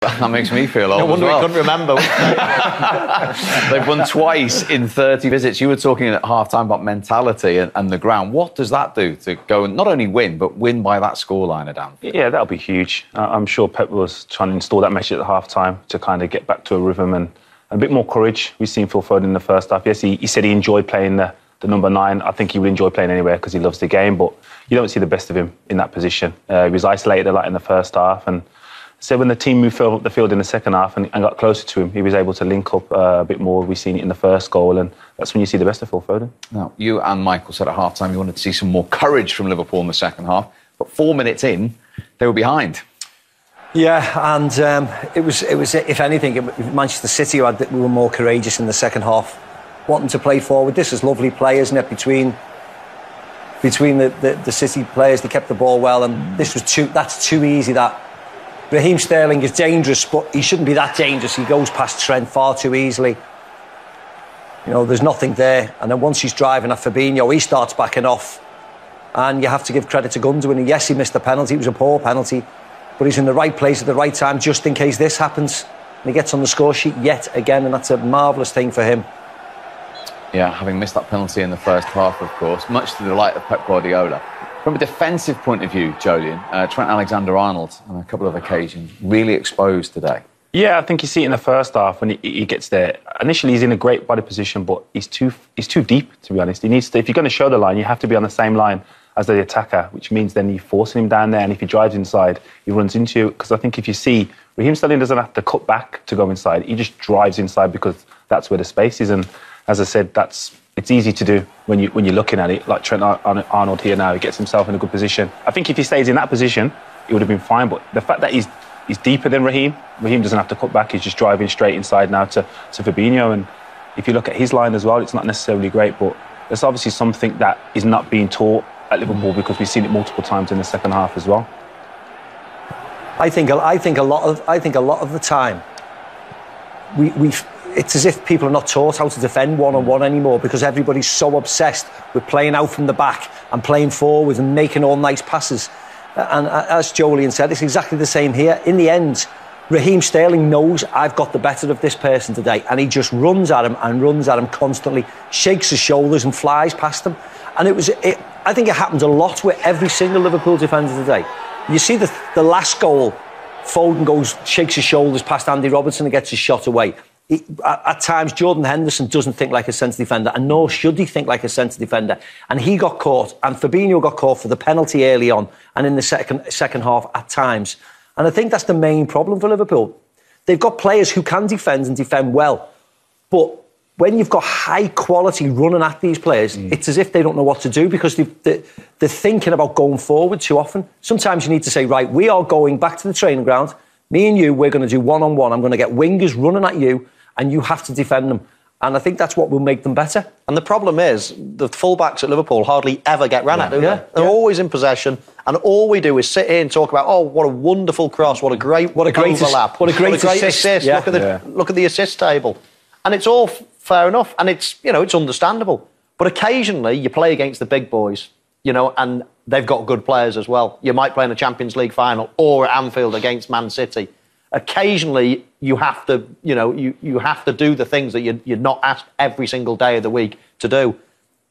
That makes me feel old. No as wonder well. he couldn't remember. They've won twice in 30 visits. You were talking at half time about mentality and, and the ground. What does that do to go and not only win, but win by that scoreline at Anfield? Yeah, that'll be huge. Uh, I'm sure Pep was trying to install that message at half time to kind of get back to a rhythm and a bit more courage. We've seen Phil Foden in the first half. Yes, he, he said he enjoyed playing the, the number nine. I think he would enjoy playing anywhere because he loves the game, but you don't see the best of him in that position. Uh, he was isolated a lot in the first half and so when the team moved up the field in the second half and, and got closer to him, he was able to link up uh, a bit more. We've seen it in the first goal, and that's when you see the best of Phil Foden. Now, you and Michael said at half time you wanted to see some more courage from Liverpool in the second half, but four minutes in, they were behind. Yeah, and um, it was it was if anything, it, Manchester City who had we were more courageous in the second half, wanting to play forward. This is lovely play, isn't it? Between between the, the, the City players, they kept the ball well, and this was too that's too easy. That Raheem Sterling is dangerous, but he shouldn't be that dangerous. He goes past Trent far too easily. You know, there's nothing there, and then once he's driving at Fabinho, he starts backing off, and you have to give credit to Gundogan. Yes, he missed the penalty; it was a poor penalty but he's in the right place at the right time just in case this happens. And he gets on the score sheet yet again, and that's a marvellous thing for him. Yeah, having missed that penalty in the first half, of course, much to the delight of Pep Guardiola. From a defensive point of view, Joleon, uh, Trent Alexander-Arnold on a couple of occasions really exposed today. Yeah, I think you see it in the first half when he, he, gets there. Initially, he's in a great body position, but he's too he's too deep. To be honest, he needs to. If you're going to show the line, you have to be on the same line as the attacker, which means then you're forcing him down there. And if he drives inside, he runs into you. Because I think if you see, Raheem Sterling doesn't have to cut back to go inside. He just drives inside because that's where the space is. And as I said, that's it's easy to do when you when you're looking at it. Like Trent Arnold here now, he gets himself in a good position. I think if he stays in that position, it would have been fine. But the fact that he's he's deeper than Raheem, Raheem doesn't have to cut back. He's just driving straight inside now to to Fabinho. And if you look at his line as well, it's not necessarily great, but there's obviously something that is not being taught at Liverpool because we've seen it multiple times in the second half as well. I think I think a lot of I think a lot of the time we we it's as if people are not taught how to defend one on one anymore because everybody's so obsessed with playing out from the back and playing forward and making all nice passes. And as Joleon said, it's exactly the same here. In the end, Raheem Sterling knows I've got the better of this person today, and he just runs at him and runs at him constantly, shakes his shoulders and flies past him. And it was, it, I think it happened a lot with every single Liverpool defender today. You see the, the last goal, Foden goes, shakes his shoulders past Andy Robertson and gets his shot away. He, at, at, times, Jordan Henderson doesn't think like a centre defender, and nor should he think like a centre defender. And he got caught, and Fabinho got caught for the penalty early on, and in the second second half at times. And I think that's the main problem for Liverpool. They've got players who can defend and defend well, but when you've got high quality running at these players, mm. it's as if they don't know what to do because they, they're thinking about going forward too often. Sometimes you need to say, right, we are going back to the training ground. Me and you, we're going to do one on one. I'm going to get wingers running at you, and you have to defend them. And I think that's what will make them better. And the problem is, the fullbacks at Liverpool hardly ever get ran yeah. at, do yeah. they? They're yeah. always in possession, and all we do is sit here and talk about, oh, what a wonderful cross, what a great, what a great overlap, what a great, what a great assist. assist. Look at the look at the assist table, and it's all fair enough, and it's you know it's understandable. But occasionally you play against the big boys, you know, and they've got good players as well. You might play in a Champions League final or at Anfield against Man City. Occasionally you have to, you know, you, you have to do the things that you, you're not asked every single day of the week to do.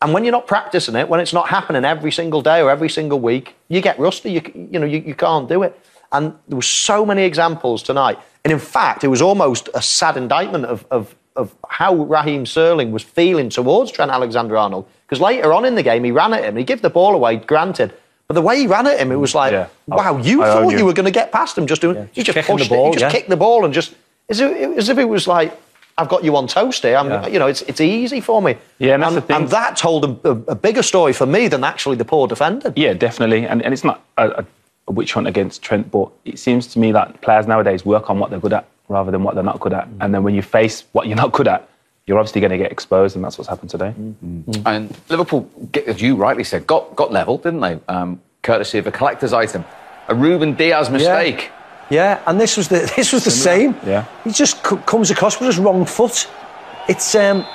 And when you're not practicing it, when it's not happening every single day or every single week, you get rusty. You, you know, you, you can't do it. And there were so many examples tonight. And in fact, it was almost a sad indictment of, of, of how Raheem Sterling was feeling towards Trent Alexander-Arnold. Because later on in the game, he ran at him. He gave the ball away, granted. But the way he ran at him, it was like, Yeah. wow, you I thought you. you were going to get past him just doing, you just Kicking the pushed ball, it, you just yeah. kicked the ball and just, as if, as if it was like, I've got you on toast here. I'm, Yeah. You know, it's, it's easy for me. Yeah, and that's and, the thing. and that told a, a, a bigger story for me than actually the poor defender. Yeah, definitely. And, and it's not a, a, a witch hunt against Trent, but it seems to me that players nowadays work on what they're good at rather than what they're not good at. Mm. And then when you face what you're not good at, you're obviously going to get exposed, and that's what's happened today. Mm. Mm. And Liverpool, as you rightly said, got, got level, didn't they? Um, courtesy of a collector's item. A Ruben Dias mistake. Yeah, and this was the this was the same. Yeah. he just c- comes across with his wrong foot. It's um,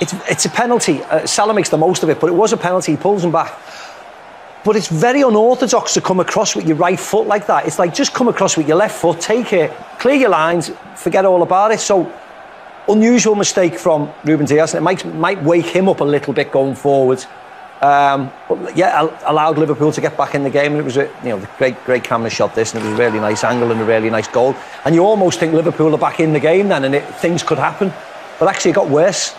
it's it's a penalty. Uh, Salah makes the most of it, but it was a penalty. He pulls him back. but it's very unorthodox to come across with your right foot like that. It's like just come across with your left foot, take it, clear your lines, forget all about it. So unusual mistake from Ruben Dias, and it might might wake him up a little bit going forward. Um, but yeah, allowed Liverpool to get back in the game, and it was a you know the great great camera shot this, and it was a really nice angle and a really nice goal. And you almost think Liverpool are back in the game then, and it, things could happen, but actually it got worse.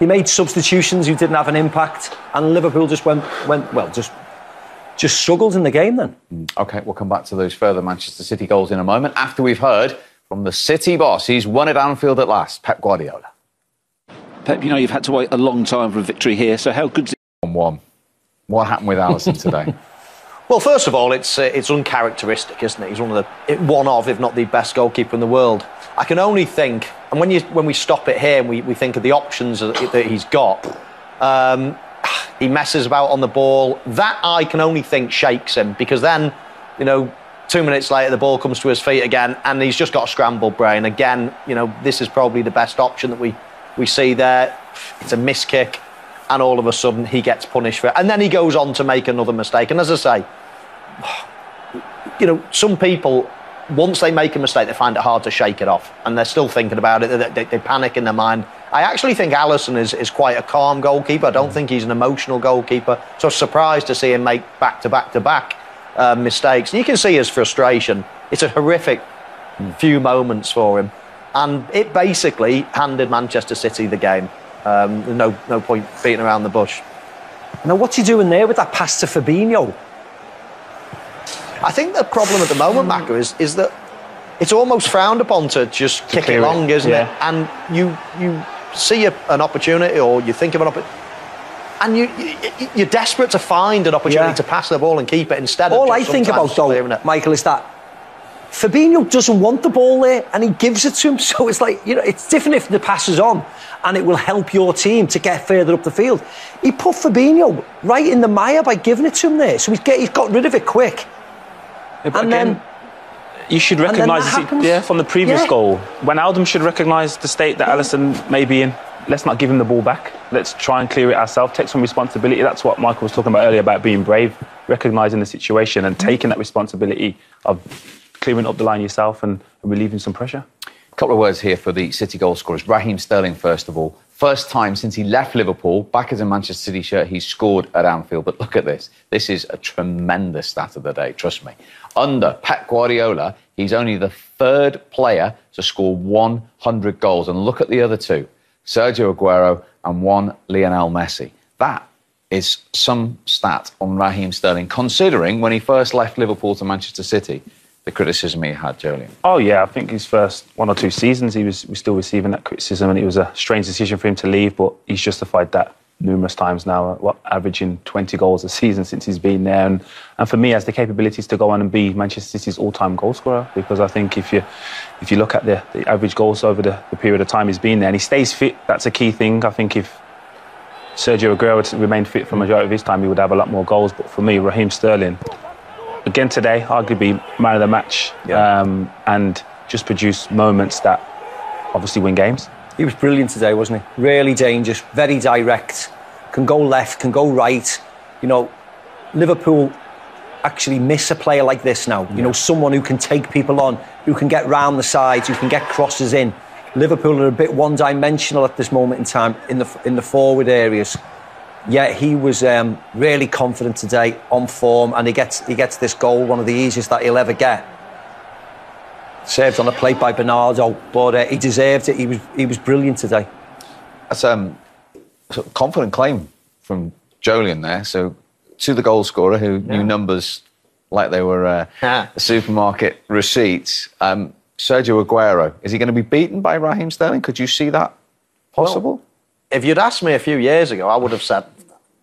He made substitutions who didn't have an impact, and Liverpool just went went well just just struggled in the game then. Okay, we'll come back to those further Manchester City goals in a moment after we've heard from the City boss. He's won at Anfield at last, Pep Guardiola. Pep, you know you've had to wait a long time for a victory here, so how good's it? 1 1. What happened with Alisson today? Well, first of all, it's uh, it's uncharacteristic, isn't it? He's one of the one of, if not the best goalkeeper in the world. I can only think, and when you when we stop it here and we, we think of the options that, that he's got, um, he messes about on the ball. That I can only think shakes him because then, you know, two minutes later the ball comes to his feet again and he's just got a scrambled brain. Again, you know, this is probably the best option that we, we see there. It's a miss kick and all of a sudden he gets punished for it. And then he goes on to make another mistake. And as I say, you know, some people once they make a mistake, they find it hard to shake it off, and they're still thinking about it. They, they, they, panic in their mind. I actually think Alisson is, is quite a calm goalkeeper. I don't think he's an emotional goalkeeper. So surprised to see him make back to back to back uh, mistakes. And you can see his frustration. It's a horrific few moments for him, and it basically handed Manchester City the game. Um, no, no point beating around the bush. Now, what's he doing there with that pass to Fabinho? I think the problem at the moment, Macca, is, is that it's almost frowned upon to just to kick it long, is isn't yeah. it? And you you see a, an opportunity or you think of an opportunity. And you, you, are desperate to find an opportunity yeah. to pass the ball and keep it instead of All I think about, though, Michael, is that Fabinho doesn't want the ball there and he gives it to him. So it's like, you know, it's different if the pass is on and it will help your team to get further up the field. He put Fabinho right in the mire by giving it to him there. So he's, get, he's got rid of it quick. Yeah, and again, then you should recognise yeah, from the previous yeah. goal. When Wijnaldum should recognise the state that Alisson may be in. Let's not give him the ball back. Let's try and clear it ourselves. Take some responsibility. That's what Michael was talking about earlier about being brave, recognising the situation and taking that responsibility of clearing up the line yourself and, relieving some pressure. A couple of words here for the City goal scorers. Raheem Sterling, first of all. First time since he left Liverpool, back as a Manchester City shirt, he's scored at Anfield. But look at this. This is a tremendous stat of the day, trust me. Under Pep Guardiola, he's only the third player to score 100 goals. And look at the other two Sergio Aguero and one Lionel Messi. That is some stat on Raheem Sterling, considering when he first left Liverpool to Manchester City, the criticism he had, Joleon? Oh yeah, I think his first one or two seasons he was, was still receiving that criticism, and it was a strange decision for him to leave. But he's justified that numerous times now, uh, what, averaging 20 goals a season since he's been there. And, and for me, has the capabilities to go on and be Manchester City's all-time goal scorer. Because I think if you if you look at the, the average goals over the, the period of time he's been there, and he stays fit, that's a key thing. I think if Sergio Aguero had remained fit for the majority of his time, he would have a lot more goals. But for me, Raheem Sterling again today, arguably man of the match, yeah. um, and just produce moments that obviously win games. He was brilliant today, wasn't he? Really dangerous, very direct, can go left, can go right. You know, Liverpool actually miss a player like this now. You know, someone who can take people on, who can get round the sides, who can get crosses in. Liverpool are a bit one-dimensional at this moment in time in the in the forward areas yeah, he was um, really confident today, on form, and he gets he gets this goal, one of the easiest that he'll ever get. Saved on a plate by Bernardo, but uh, he deserved it. He was he was brilliant today. That's um, a confident claim from Joleon there. So to the goal scorer who yeah. knew numbers like they were uh, supermarket receipts. Um, Sergio Aguero is he going to be beaten by Raheem Sterling? Could you see that possible? Well, if you'd asked me a few years ago, I would have said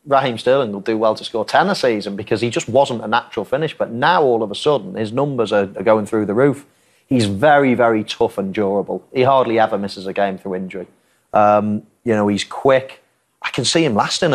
Raheem Sterling will do well to score 10 a season because he just wasn't a natural finish. But now, all of a sudden, his numbers are, are going through the roof. He's very, very tough and durable. He hardly ever misses a game through injury. Um, you know, he's quick. I can see him lasting